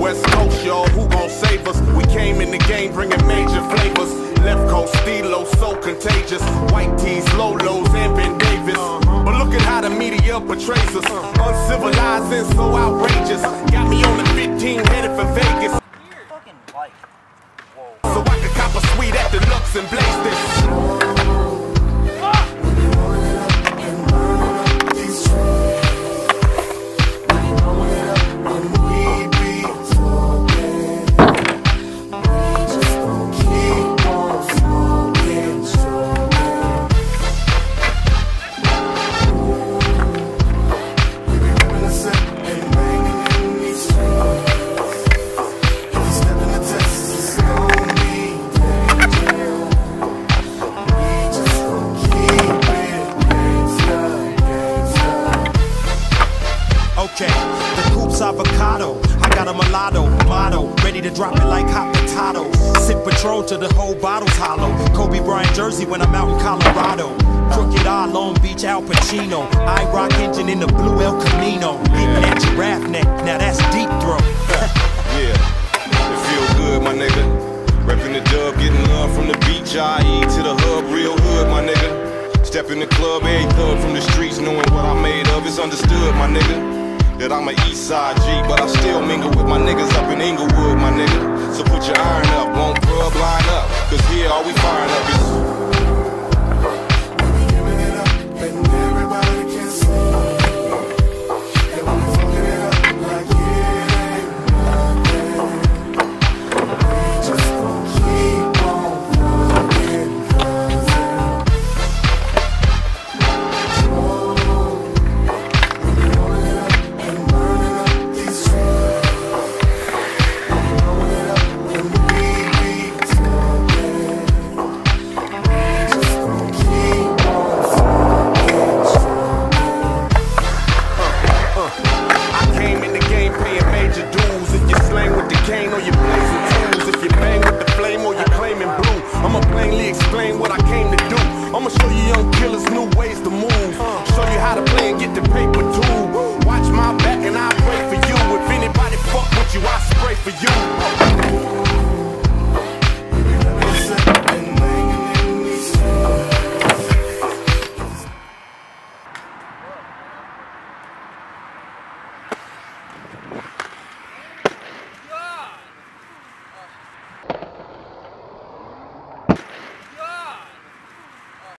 West Coast, y'all, who gon' save us? We came in the game bringing major flavors. Left Coast, Stilo, so contagious. White tees, Lolos, and Ben Davis. But look at how the media portrays us. Uncivilized and so outrageous. Got me on the 15 headed for Vegas. So I could cop a suite at the Lux and blaze this. Okay, the coup's avocado. I got a mulatto, motto, ready to drop it like hot potatoes. Sip Patron till the whole bottle's hollow. Kobe Bryant jersey when I'm out in Colorado. Crooked I, Long Beach, Al Pacino. I rock engine in the blue El Camino. Hitting that giraffe neck, now that's deep throat. Yeah, it feel good, my nigga. Reppin' the dub, getting love from the beach, IE to the hub, real hood, my nigga. Step in the club, every thug from the streets, knowing what I'm made of. It's understood, my nigga. That I'm a east side G, but I still mingle with my niggas up in Inglewood, my nigga. So put your iron up, won't grub line up. Cause here all we firing up